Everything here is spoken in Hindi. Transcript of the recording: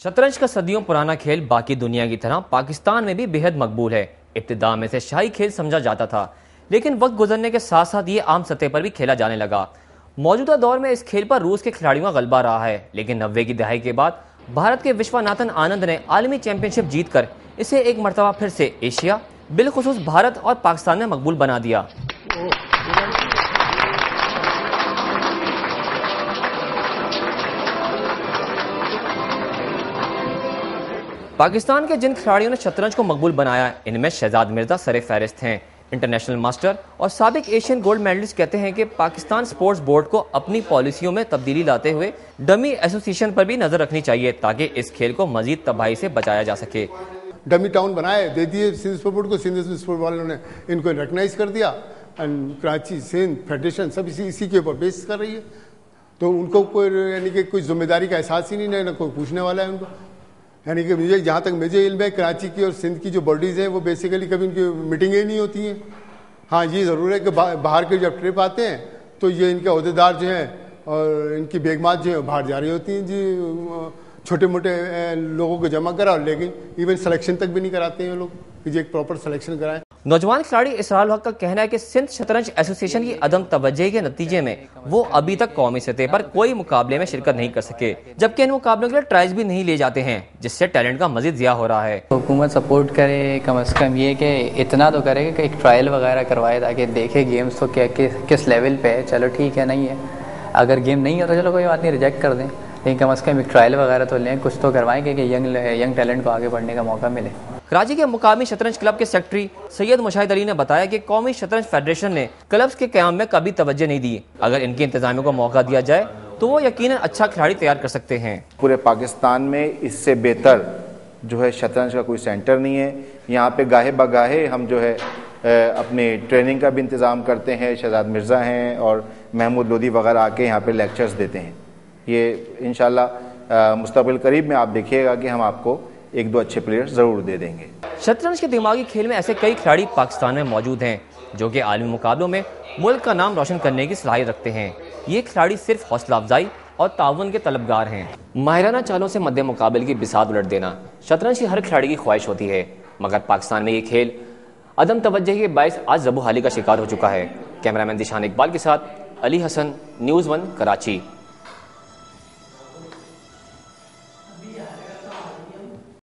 शतरंज का सदियों पुराना खेल बाकी दुनिया की तरह पाकिस्तान में भी बेहद मकबूल है। इब्तदा में से शाही खेल समझा जाता था, लेकिन वक्त गुजरने के साथ साथ ये आम सतह पर भी खेला जाने लगा। मौजूदा दौर में इस खेल पर रूस के खिलाड़ियों का गलबा रहा है, लेकिन नब्बे की दहाई के बाद भारत के विश्वनाथन आनंद ने आलमी चैंपियनशिप जीतकर इसे एक मरतबा फिर से एशिया, बिलखसूस भारत और पाकिस्तान में मकबूल बना दिया। पाकिस्तान के जिन खिलाड़ियों ने शतरंज को मकबूल बनाया, इनमें शहजाद मिर्ज़ा, सरे फहरिस्त हैं, इंटरनेशनल मास्टर और सबक एशियन गोल्ड मेडलिस्ट कहते हैं कि पाकिस्तान स्पोर्ट्स बोर्ड को अपनी पॉलिसियों में तब्दीली लाते हुए डमी एसोसिएशन पर भी नज़र रखनी चाहिए ताकि इस खेल को मजीद तबाही से बचाया जा सके। डमी टाउन बनाए, दे दिए बोर्ड को स्पोर्ट वालों ने इनको रिकगनाइज कर दिया एंड कराची सिंध फेडरेशन सब इसी इसी के ऊपर बेस कर रही है। तो उनको कोई, यानी कि कोई ज़िम्मेदारी का एहसास ही नहीं, ना कोई पूछने वाला है उनको। यानी कि मुझे जहाँ तक मुझे इल्म है, कराची की और सिंध की जो बॉडीज़ हैं, वो बेसिकली कभी उनकी मीटिंगें नहीं होती हैं। हाँ ये ज़रूर है कि बाहर के जब ट्रिप आते हैं तो ये इनके अहदेदार जो हैं और इनकी बेगमात जो है बाहर जा रही होती हैं। जी छोटे मोटे लोगों को जमा करा लेकिन इवन सलेक्शन तक भी नहीं कराते हैं ये लोग कि जी एक प्रॉपर सलेक्शन कराएँ। नौजवान खिलाड़ी इसराल हक का कहना है कि सिंध शतरंज एसोसिएशन की अदम तवज्जे के नतीजे में वो अभी तक कौमी सतह पर कोई मुकाबले में शिरकत नहीं कर सके जबकि इन मुकाबलों के लिए ट्राइज भी नहीं ले जाते हैं जिससे टैलेंट का मजीद जिया हो रहा है। हुकूमत सपोर्ट करे कम अज कम ये कि इतना तो करे कि एक ट्रायल वगैरह करवाए ताकि देखे गेम्स तो क्या कि, किस लेवल पे है चलो ठीक है नहीं है। अगर गेम नहीं है तो चलो कोई बात नहीं रिजेक्ट कर दें। लेकिन कम अज़ कम एक ट्रायल वगैरह तो लें कुछ तो करवाएँ कि यंग यंग टैलेंट को आगे बढ़ने का मौका मिले। कराची के मुकामी शतरंज क्लब के सेक्रेटरी सैयद मुशाहिद अली ने बताया कि कौमी शतरंज फेडरेशन ने क्लब्स के क्याम में कभी तवज्जो नहीं दी। अगर इनके इंतजामिया को मौका दिया जाए तो वो यकीन अच्छा खिलाड़ी तैयार कर सकते हैं। पूरे पाकिस्तान में इससे बेहतर जो है शतरंज का कोई सेंटर नहीं है। यहाँ पे गाहे बगाहे हम जो है अपने ट्रेनिंग का भी इंतज़ाम करते हैं। शहजाद मिर्ज़ा हैं और महमूद लोधी वगैरह आके यहाँ पे लेक्चर्स देते हैं। ये इन मुस्तबिल करीब में आप देखिएगा कि हम आपको एक दो अच्छे प्लेयर ज़रूर दे देंगे। शतरंज के दिमागी खेल में ऐसे कई खिलाड़ी पाकिस्तान में मौजूद हैं, जो कि आलमी मुकाबलों में मुल्क का नाम रोशन करने की सलाहियत रखते हैं। ये खिलाड़ी सिर्फ़ हौसला अफजाई और ताउन के तलबगार हैं। माहिराना चालों से मध्य मुकाबले की बिसात उलट देना शतरंज की हर खिलाड़ी की ख्वाहिश होती है, मगर पाकिस्तान में ये खेल अदम तवज्जो के बायस आज जबू हाली का शिकार हो चुका है। कैमरामैन दिशान इकबाल के साथ अली हसन, न्यूज़ वन, कराची।